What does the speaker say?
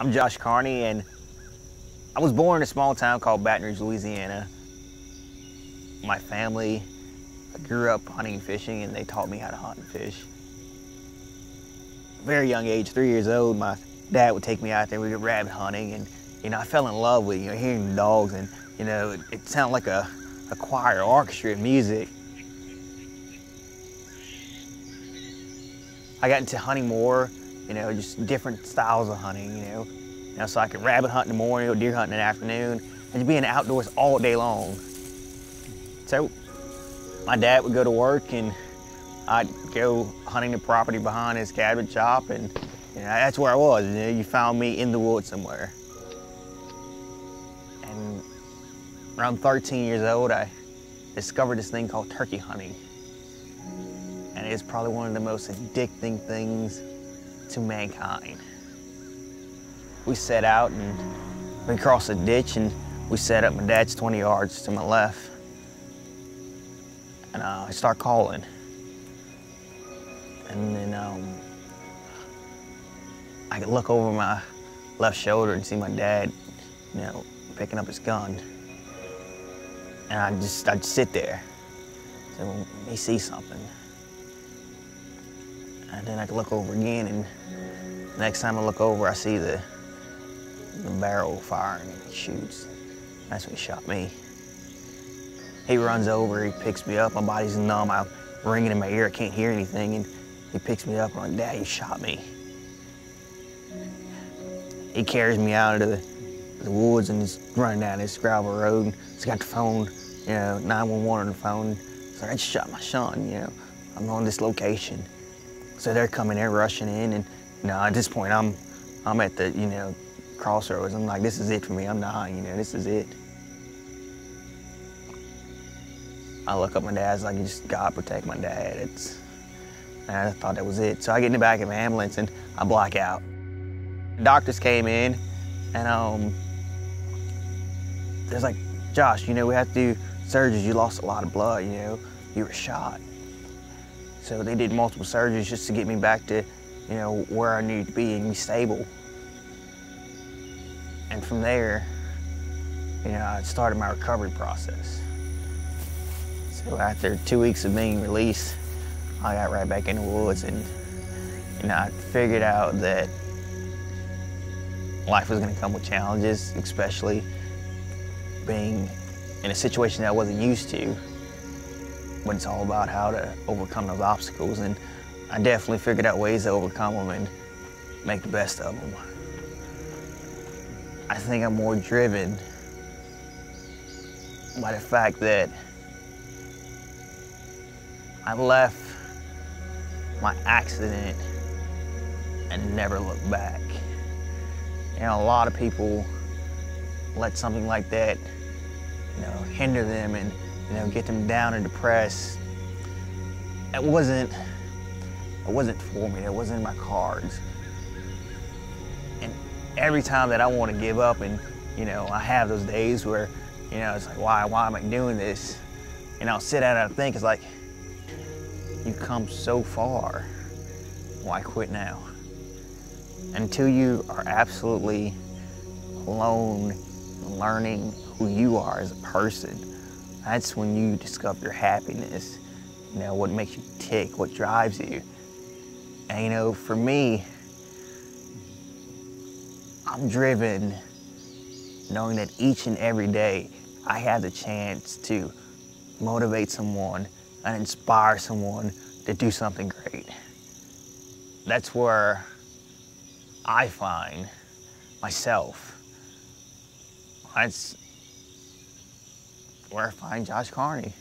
I'm Josh Carney, and I was born in a small town called Baton Rouge, Louisiana. My family grew up hunting and fishing, and they taught me how to hunt and fish. Very young age, three years old, my dad would take me out there. We go rabbit hunting, and you know, I fell in love with you know hearing the dogs, and you know, it, it sounded like a, a choir, orchestra, music. I got into hunting more you know, just different styles of hunting, you know. You know, so I could rabbit hunt in the morning, go deer hunt in the afternoon, and just being outdoors all day long. So my dad would go to work and I'd go hunting the property behind his cabinet shop and you know, that's where I was. You, know, you found me in the woods somewhere. And around 13 years old, I discovered this thing called turkey hunting. And it's probably one of the most addicting things to mankind. We set out and we crossed a ditch and we set up my dad's 20 yards to my left. And uh, I start calling. And then um, I could look over my left shoulder and see my dad, you know, picking up his gun. And I just, I'd sit there. So let me see something. And then I could look over again, and next time I look over, I see the, the barrel firing, and he shoots. That's when he shot me. He runs over, he picks me up, my body's numb, I'm ringing in my ear, I can't hear anything, and he picks me up, and I'm like, Dad, you shot me. He carries me out into the, the woods and he's running down this gravel road. and He's got the phone, you know, 911 on the phone. So I just shot my son, you know. I'm on this location. So they're coming, they're rushing in, and you know, at this point, I'm, I'm at the, you know, crossroads. I'm like, this is it for me. I'm dying, you know, this is it. I look up my dad's like, you just God protect my dad. It's, and I thought that was it. So I get in the back of the ambulance and I black out. doctors came in and um, there's like, Josh, you know, we have to do surgeries. You lost a lot of blood, you know, you were shot. So they did multiple surgeries just to get me back to, you know, where I needed to be and be stable. And from there, you know, I started my recovery process. So after two weeks of being released, I got right back in the woods and, you know, I figured out that life was gonna come with challenges, especially being in a situation that I wasn't used to but it's all about how to overcome those obstacles. And I definitely figured out ways to overcome them and make the best of them. I think I'm more driven by the fact that I left my accident and never looked back. You know, a lot of people let something like that, you know, hinder them and you know, get them down and depressed. It wasn't, it wasn't for me. It wasn't in my cards. And every time that I want to give up and, you know, I have those days where, you know, it's like, why, why am I doing this? And I'll sit down and I think, it's like, you've come so far. Why quit now? Until you are absolutely alone, learning who you are as a person, that's when you discover your happiness, you know, what makes you tick, what drives you. And you know, for me, I'm driven knowing that each and every day I have the chance to motivate someone and inspire someone to do something great. That's where I find myself. That's where I find Josh Carney.